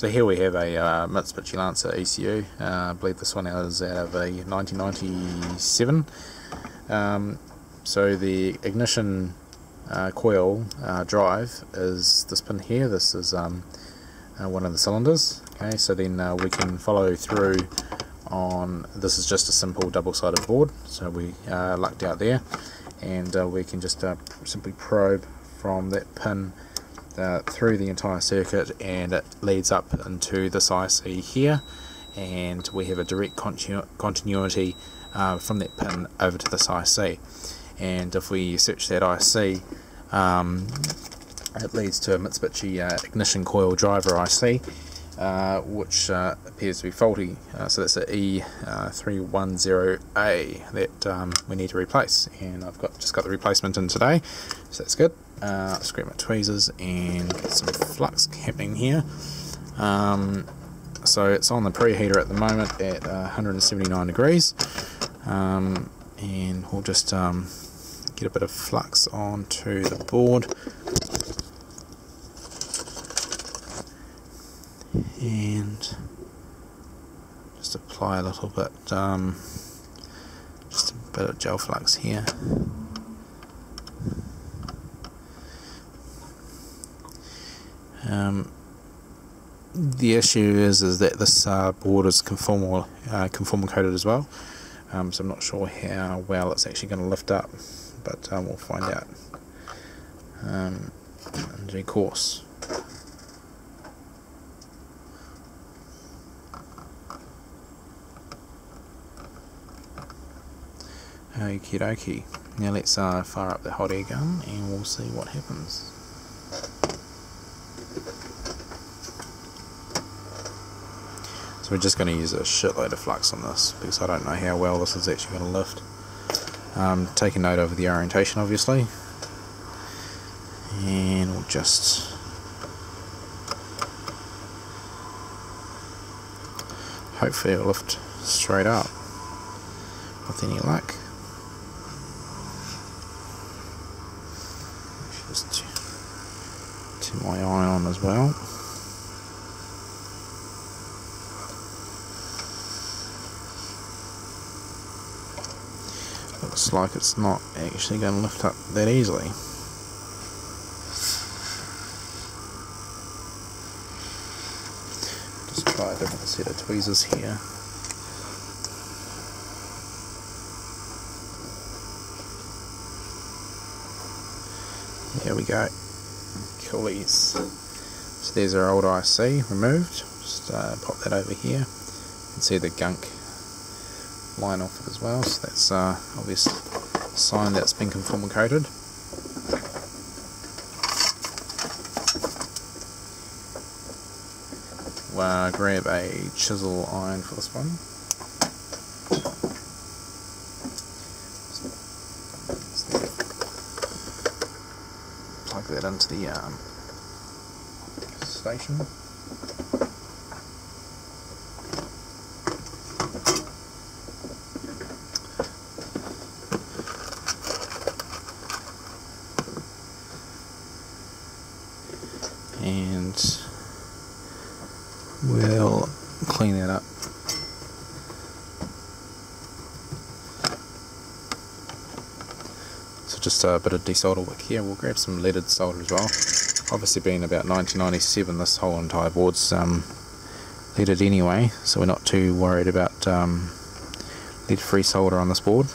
So here we have a uh, Mitsubishi Lancer ECU. Uh, I believe this one is out of a 1997. Um, so the ignition uh, coil uh, drive is this pin here. This is um, uh, one of the cylinders. Okay, so then uh, we can follow through on. This is just a simple double-sided board. So we lucked out there, and we can just simply probe from that pin uh, through the entire circuit and it leads up into this IC here. And we have a direct continu continuity uh, from that pin over to this IC and if we search that IC um, it leads to a Mitsubishi uh, ignition coil driver IC uh, which uh, appears to be faulty. Uh, so that's the E310A that um, we need to replace, and I've got just got the replacement in today, so that's good. Uh, scrape my tweezers and some flux happening here. Um, so it's on the preheater at the moment at 179 degrees, um, and we'll just um, get a bit of flux onto the board. And just apply a little bit um, just a bit of gel flux here. Um, the issue is is that this uh, board is conformal uh, conformal coated as well. Um, so I'm not sure how well it's actually going to lift up but um, we'll find out um, in due course Okie dokie. Now let's uh, fire up the hot air gun and we'll see what happens. So we're just going to use a shitload of flux on this because I don't know how well this is actually going to lift. Um, take a note of the orientation obviously. And we'll just hopefully it'll lift straight up with any luck. just my eye on as well. Looks like it's not actually going to lift up that easily. Just try a different set of tweezers here. There we go. So there's our old IC removed. Just uh, pop that over here. You can see the gunk line off it as well. So that's uh, obvious sign that it's been conformal coated. Uh, grab a chisel iron for this one. That into the um, station. And we'll clean that up. Just a bit of desolder wick here. We'll grab some leaded solder as well. Obviously being about 1997, this whole entire board's um, leaded anyway, so we're not too worried about um, lead-free solder on this board.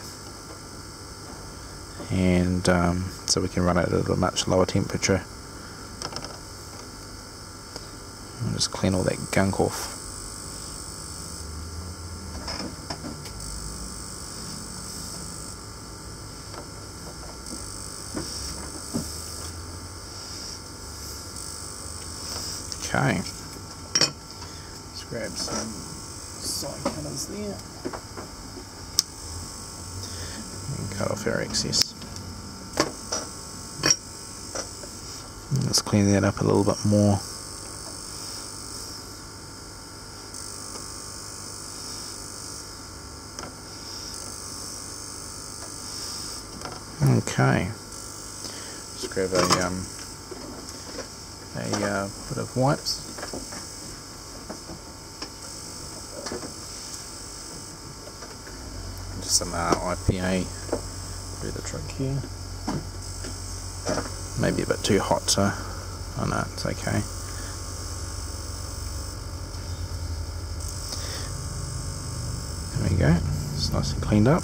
And um, so we can run it at a much lower temperature. I'll just clean all that gunk off. Okay. Let's grab some side cutters there. And cut off our excess. Let's clean that up a little bit more. Okay. Let's grab a um, a uh, bit of wipes. Just some uh, IPA do the trick here. Maybe a bit too hot, so oh no, it's okay. There we go, it's nice and cleaned up.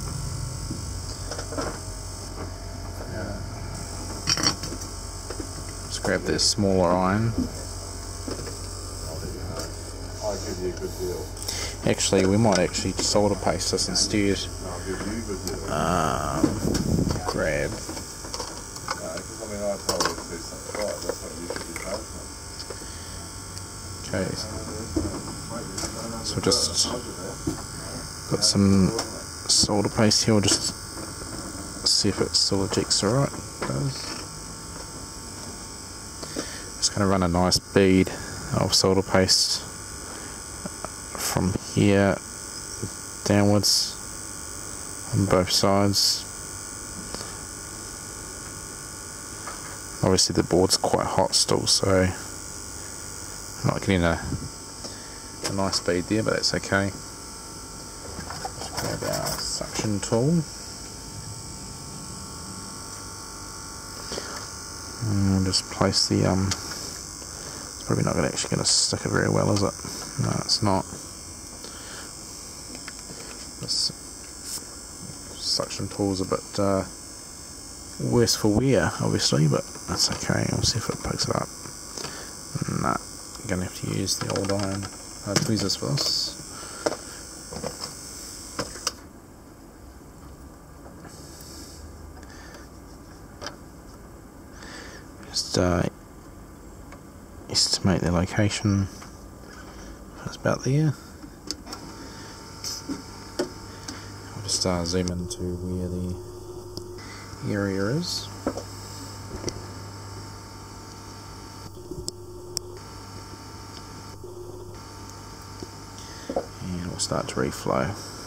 Grab this smaller iron. Actually, we might actually solder paste this instead. Um, grab. Okay. So just got some solder paste here. We'll just see if it still ejects alright. Does. Going to run a nice bead of solder paste from here downwards on both sides. Obviously the board's quite hot still so I'm not getting a, a nice bead there but that's okay. Just grab our suction tool. And just place the um probably not actually going to stick it very well is it? No it's not. This suction tool's a bit uh, worse for wear, obviously, but that's okay. We'll see if it picks it up. Nah, I'm gonna have to use the old iron uh, tweezers for this. Just uh, estimate the location. That's about there. We'll just uh, zoom into where the area is. And we'll start to reflow.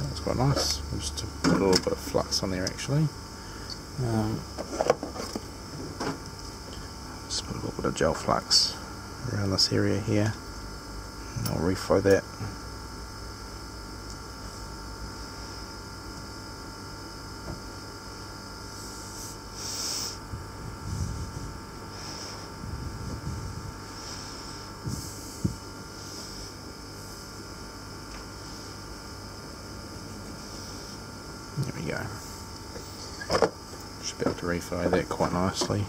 That's quite nice. Just a little bit of flux on there actually. Um, just put a little bit of gel flux around this area here. And I'll reflow that. There we go. Should be able to reflow that quite nicely.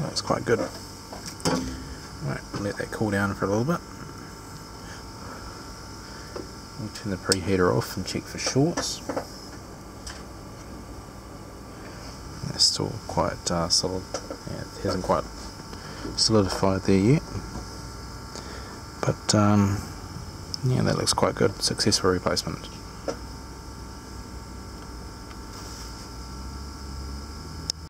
That's quite good. Right, let that cool down for a little bit. We'll turn the preheater off and check for shorts. It's still quite uh, solid. Yeah, it hasn't quite solidified there yet. But um, yeah, that looks quite good. Successful replacement.